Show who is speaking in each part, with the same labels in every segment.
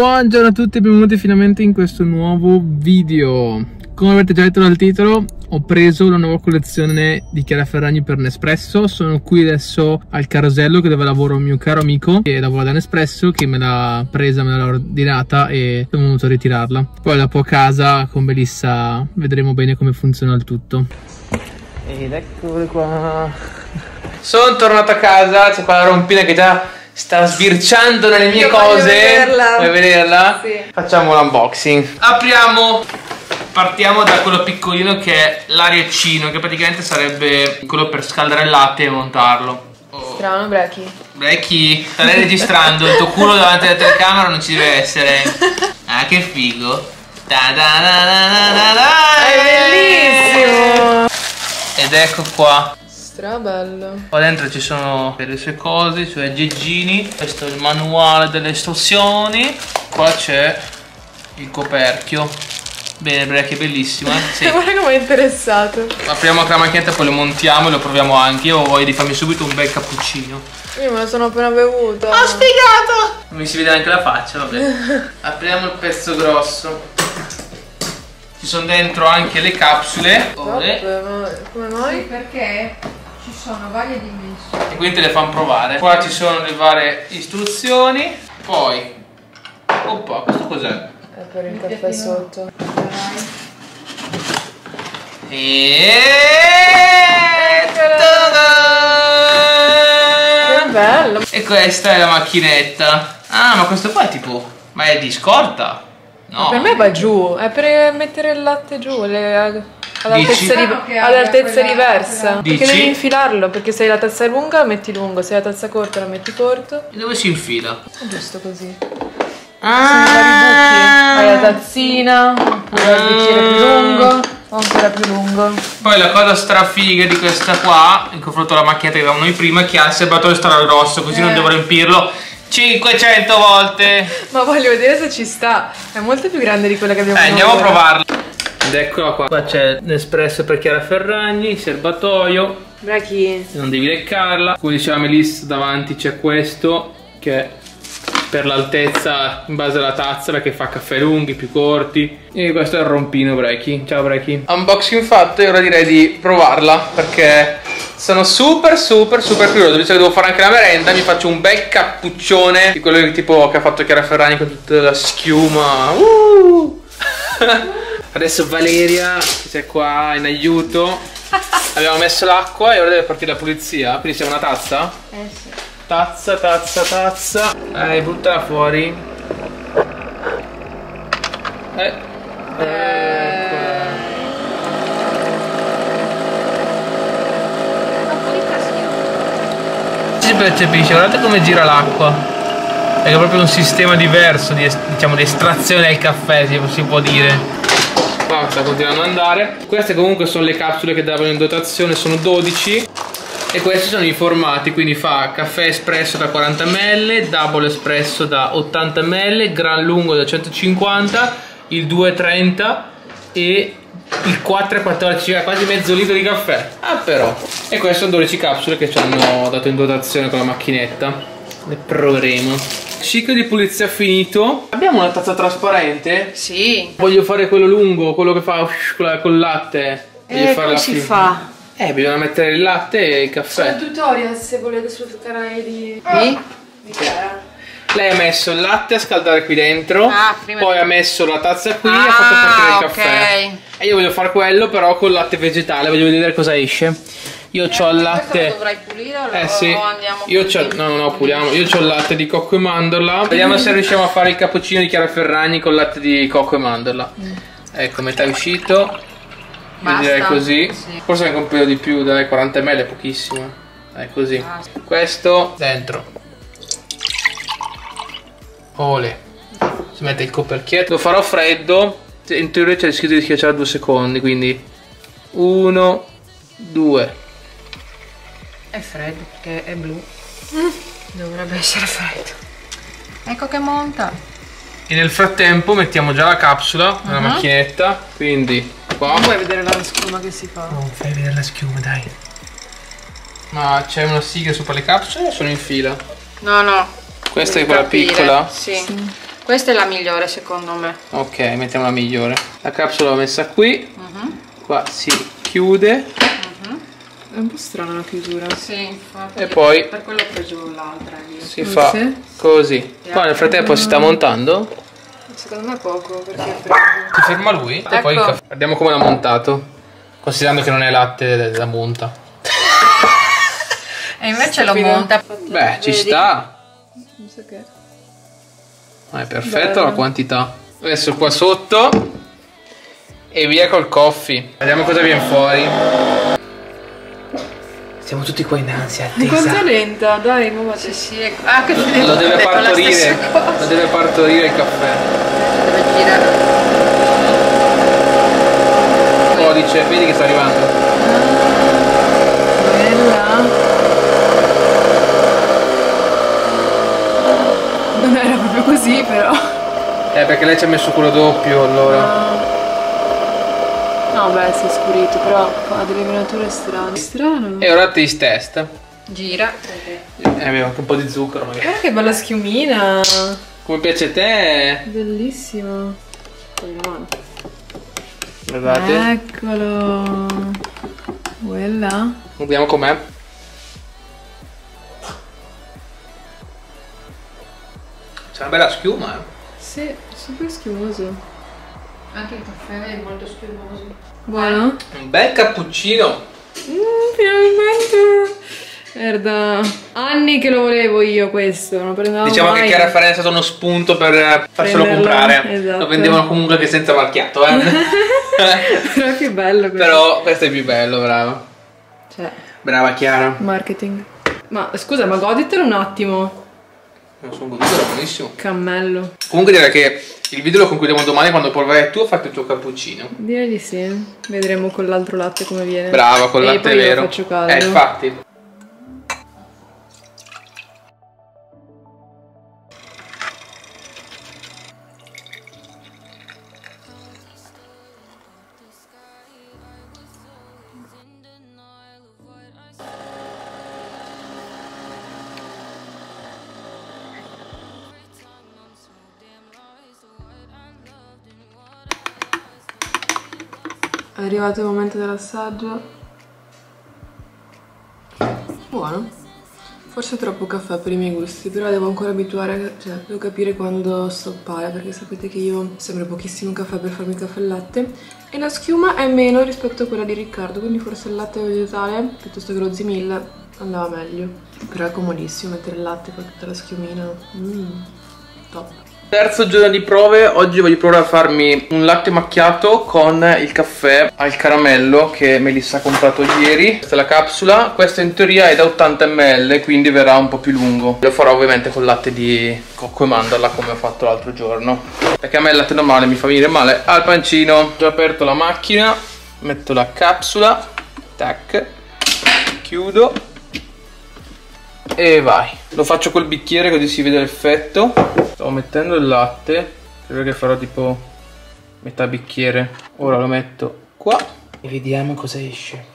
Speaker 1: Buongiorno a tutti e benvenuti finalmente in questo nuovo video. Come avete già detto dal titolo ho preso una nuova collezione di Chiara Ferragni per Nespresso. Sono qui adesso al carosello dove lavora un mio caro amico che lavora da Nespresso Che me l'ha presa, me l'ha ordinata e sono venuto a ritirarla. Poi dopo a casa con Belissa vedremo bene come funziona il tutto. Ed eccole qua. Sono tornato a casa, c'è qua la rompina che già sta sbirciando nelle mie
Speaker 2: Io
Speaker 1: cose.
Speaker 2: vederla.
Speaker 1: Vuoi vederla?
Speaker 2: Sì.
Speaker 1: Facciamo l'unboxing. Apriamo. Partiamo da quello piccolino che è l'ariacino, che praticamente sarebbe quello per scaldare il latte e montarlo. Oh.
Speaker 2: Strano, Brecky.
Speaker 1: Becky, stai registrando, il tuo culo davanti alla telecamera non ci deve essere. Ah, che figo. Da da da da da da da.
Speaker 2: È bellissimo!
Speaker 1: Ed ecco qua.
Speaker 2: Strabello.
Speaker 1: Qua dentro ci sono le sue cose, i suoi aggeggini. Questo è il manuale delle istruzioni. Qua c'è il coperchio. Bene, Break, è bellissimo, eh? Sì.
Speaker 2: Guarda come è interessato.
Speaker 1: Apriamo anche la macchinetta, poi lo montiamo e lo proviamo anche. Io ho voglia di farmi subito un bel cappuccino.
Speaker 2: Io me lo sono appena bevuto.
Speaker 1: Ho spiegato! Non mi si vede neanche la faccia, vabbè. Apriamo il pezzo grosso. Ci sono dentro anche le capsule.
Speaker 2: Vabbè, ma come
Speaker 3: Sì,
Speaker 2: mai?
Speaker 3: perché ci sono varie dimensioni.
Speaker 1: E quindi te le fanno provare. Qua ci sono le varie istruzioni. Poi. Oppa, questo cos'è?
Speaker 2: È per il
Speaker 3: Il
Speaker 2: caffè
Speaker 3: piattino.
Speaker 2: sotto.
Speaker 1: E.
Speaker 2: Che bello.
Speaker 1: E questa è la macchinetta. Ah, ma questo qua è tipo. Ma è di scorta? No.
Speaker 2: Per me va giù, è per mettere il latte giù, le- ad altezza,
Speaker 1: Dici?
Speaker 2: di-
Speaker 3: che
Speaker 2: ad altezza diversa.
Speaker 3: quella-
Speaker 2: Perché
Speaker 1: Dici?
Speaker 2: devi infilarlo, perché se la tazza lunga metti lungo, se la tazza corta la metti corto.
Speaker 1: E dove si infila?
Speaker 2: Giusto così. Sono vari buchi. Hai la tazzina, oppure il bicchiere più lungo, o ancora più lungo.
Speaker 1: Poi la cosa strafiga di questa qua, in confronto alla macchinetta che avevamo noi prima, è che ha il serbatoio stragrosso, così non
Speaker 2: Eh.
Speaker 1: devo riempirlo 500 volte.
Speaker 2: Ma voglio vedere se ci sta. È molto più grande di quella che abbiamo
Speaker 1: Eh,
Speaker 2: noi
Speaker 1: andiamo a
Speaker 2: ora.
Speaker 1: provarla. Ed eccola qua. Qua c'è l'espresso per Chiara Ferragni, il serbatoio,
Speaker 2: Brachi.
Speaker 1: non devi leccarla. Come diceva Melissa, davanti c'è questo che è per l'altezza in base alla tazza che fa caffè lunghi, più corti. E questo è il rompino Brecky. Ciao Brecky. Unboxing fatto e ora direi di provarla perché sono super super super curioso. Visto che devo fare anche la merenda, mi faccio un bel cappuccione di quello che tipo che ha fatto Chiara Ferragni con tutta la schiuma. Uh! Adesso Valeria che c'è qua in aiuto. Abbiamo messo l'acqua e ora deve partire la pulizia. Quindi siamo una tazza?
Speaker 3: Eh sì.
Speaker 1: Tazza, tazza, tazza. Dai, buttala fuori. Eh. Eccola. Si percepisce, guardate come gira l'acqua. È proprio un sistema diverso di, diciamo, di estrazione del caffè, si può dire. Qua sta continuando ad andare. Queste comunque sono le capsule che davano in dotazione, sono 12. E questi sono i formati, quindi fa caffè espresso da 40 ml, double espresso da 80 ml, gran lungo da 150, il 230 e il 414, cioè quasi mezzo litro di caffè. Ah però. E queste sono 12 capsule che ci hanno dato in dotazione con la macchinetta. Le proveremo. Ciclo di pulizia finito. Abbiamo una tazza trasparente?
Speaker 2: Sì.
Speaker 1: Voglio fare quello lungo, quello che fa con col latte. Voglio
Speaker 2: Eh, come si fa?
Speaker 1: Eh, bisogna mettere il latte e il caffè.
Speaker 2: tutorial se volete sul canale di...
Speaker 3: Di?
Speaker 2: Di Chiara.
Speaker 1: Lei ha messo il latte a scaldare qui dentro,
Speaker 3: Ah, prima
Speaker 1: poi
Speaker 3: di-
Speaker 1: ha messo la tazza qui e
Speaker 3: Ah,
Speaker 1: ha fatto partire il caffè.
Speaker 3: ok.
Speaker 1: E io voglio fare quello però con latte vegetale, voglio vedere cosa esce. Io ho il
Speaker 3: Questo lo
Speaker 1: latte.
Speaker 3: dovrai pulire o
Speaker 1: Eh sì,
Speaker 3: andiamo
Speaker 1: io c'ho, no no no puliamo, io ho il latte di cocco e mandorla. Vediamo se riusciamo a fare il cappuccino di Chiara Ferragni con latte di cocco e mandorla. Ecco, metà è uscito. Io
Speaker 3: Basta?
Speaker 1: direi così.
Speaker 3: Sì.
Speaker 1: Forse anche un po' di più, dai, 40 ml è pochissimo. Dai, così.
Speaker 3: Basta.
Speaker 1: Questo dentro. Ole. Si mette il coperchietto. Lo farò freddo. In teoria c'è scritto di schiacciare due secondi Quindi Uno Due
Speaker 3: È freddo perché è blu.
Speaker 2: Dovrebbe essere freddo.
Speaker 3: Ecco che monta.
Speaker 1: E nel frattempo mettiamo già la capsula nella macchinetta, quindi qua.
Speaker 2: Vuoi vedere la schiuma che si fa?
Speaker 1: Non fai vedere la schiuma, dai. Ma c'è una sigla sopra le capsule o sono in fila?
Speaker 3: No, no.
Speaker 1: Questa è
Speaker 3: Devi
Speaker 1: quella
Speaker 3: capire.
Speaker 1: piccola?
Speaker 3: Sì. Questa è la migliore secondo me.
Speaker 1: Ok, mettiamo la migliore. La capsula l'ho messa qui.
Speaker 3: Mhm.
Speaker 1: Qua si chiude.
Speaker 2: È un po' strana la chiusura.
Speaker 3: Sì, infatti.
Speaker 1: E poi
Speaker 3: Per quello ho preso l'altra io.
Speaker 1: si
Speaker 2: Forse?
Speaker 1: fa così. Qua nel frattempo si sta montando.
Speaker 2: Secondo me poco, perché è
Speaker 1: Si ferma lui e poi il
Speaker 3: Ecco.
Speaker 1: caffè. Guardiamo come l'ha montato. Considerando che non è latte da monta.
Speaker 3: E invece lo monta.
Speaker 1: Beh, ci
Speaker 2: Vedi?
Speaker 1: sta.
Speaker 2: Non so che.
Speaker 1: Ma è perfetta
Speaker 2: Bello.
Speaker 1: la quantità. Adesso qua sotto. E via col coffee. Vediamo cosa viene fuori. Siamo tutti qua in ansia,
Speaker 2: Quanto è
Speaker 1: attesa.
Speaker 2: lenta, dai, muovati.
Speaker 3: Sì, sì, ecco. Ah, che
Speaker 1: Lo deve
Speaker 3: ho detto la
Speaker 1: partorire.
Speaker 3: stessa cosa.
Speaker 1: Lo deve partorire il caffè.
Speaker 3: Deve girare.
Speaker 1: Codice, vedi che sta arrivando.
Speaker 2: Bella. Non era proprio così, però.
Speaker 1: Eh, perché lei ci ha messo quello doppio allora.
Speaker 2: No, beh, si è scurito, però fa delle venature strane. Strano.
Speaker 1: E ora taste test.
Speaker 3: Gira.
Speaker 1: Eh, abbiamo anche un po' di zucchero magari.
Speaker 2: Guarda che bella schiumina.
Speaker 1: Come piace a te?
Speaker 2: Bellissimo.
Speaker 1: Guardate.
Speaker 2: Eccolo. Quella.
Speaker 1: Vediamo com'è. C'è una bella schiuma. eh.
Speaker 2: Sì, super schiumoso.
Speaker 3: Anche il caffè è molto schiumoso.
Speaker 2: Buono?
Speaker 1: Un bel cappuccino.
Speaker 2: Mm, finalmente. Erda. Anni che lo volevo io questo, non prendevamo
Speaker 1: Diciamo
Speaker 2: mai.
Speaker 1: che Chiara Farena è stato uno spunto per eh, farselo
Speaker 2: Prenderlo,
Speaker 1: comprare.
Speaker 2: esatto.
Speaker 1: Lo vendevano comunque anche senza marchiato, eh.
Speaker 2: Però è più bello questo.
Speaker 1: Però questo è più bello, brava.
Speaker 2: Cioè,
Speaker 1: Brava Chiara.
Speaker 2: marketing. Ma scusa, ma goditelo un attimo.
Speaker 1: Non sono goduto, era buonissimo.
Speaker 2: Cammello.
Speaker 1: Comunque direi che il video lo concludiamo domani quando proverai tu a fare il tuo cappuccino.
Speaker 2: Direi di sì. Vedremo con l'altro latte come viene.
Speaker 1: Brava, con
Speaker 2: E
Speaker 1: latte
Speaker 2: poi io
Speaker 1: vero.
Speaker 2: faccio caldo.
Speaker 1: Eh, infatti.
Speaker 2: È arrivato il momento dell'assaggio. Buono. Forse troppo caffè per i miei gusti, però devo ancora abituare, cioè devo capire quando stoppare, perché sapete che io sembra pochissimo caffè per farmi caffè e latte. E la schiuma è meno rispetto a quella di Riccardo, quindi forse il latte vegetale, piuttosto che lo zimil, andava meglio. Però è comodissimo mettere il latte con tutta la schiumina. Mmm, top.
Speaker 1: Terzo giorno di prove, oggi voglio provare a farmi un latte macchiato con il caffè al caramello che Melissa ha comprato ieri. Questa è la capsula, questa in teoria è da 80 ml, quindi verrà un po' più lungo. Lo farò ovviamente con latte di cocco e mandorla come ho fatto l'altro giorno. Perché a me il latte normale mi fa venire male al pancino. Ho già aperto la macchina, metto la capsula, tac, chiudo e vai. Lo faccio col bicchiere così si vede l'effetto. Sto mettendo il latte. Credo che farò tipo metà bicchiere. Ora lo metto qua e vediamo cosa esce.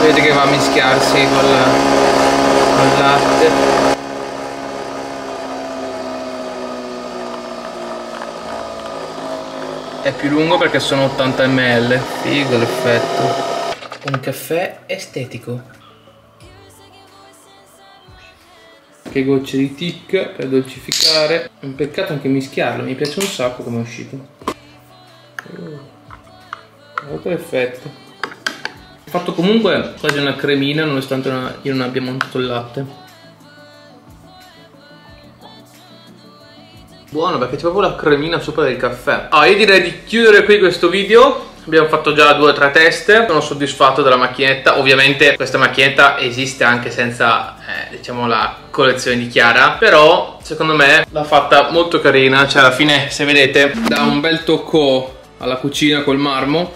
Speaker 1: Vedete che va a mischiarsi col, col latte. È più lungo perché sono 80 ml. Figo l'effetto. Un caffè estetico. Che gocce di tic per dolcificare. Un peccato anche mischiarlo, mi piace un sacco come è uscito. Guardate l'effetto. Ho fatto comunque quasi una cremina nonostante una- io non abbia montato il latte. Buono perché c'è proprio la cremina sopra del caffè. Ah, io direi di chiudere qui questo video. Abbiamo fatto già due o tre test. Sono soddisfatto della macchinetta. Ovviamente questa macchinetta esiste anche senza, eh, diciamo, la collezione di Chiara. Però, secondo me, l'ha fatta molto carina. Cioè, alla fine, se vedete, dà un bel tocco alla cucina col marmo.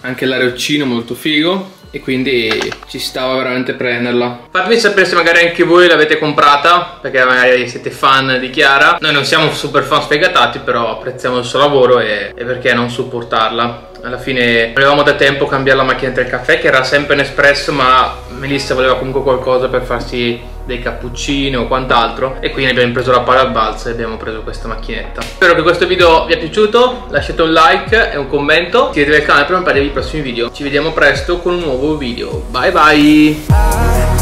Speaker 1: Anche l'areoccino molto figo. E quindi ci stava veramente prenderla. Fatemi sapere se magari anche voi l'avete comprata, perché magari siete fan di Chiara. Noi non siamo super fan sfegatati, però apprezziamo il suo lavoro e, e perché non supportarla. alla fine volevamo da tempo cambiare la macchinetta del caffè che era sempre Nespresso ma Melissa voleva comunque qualcosa per farsi dei cappuccini o quant'altro e quindi abbiamo preso la palla al balzo e abbiamo preso questa macchinetta. Spero che questo video vi è piaciuto lasciate un like e un commento iscrivetevi al canale per non perdere i prossimi video. Ci vediamo presto con un nuovo video. Bye bye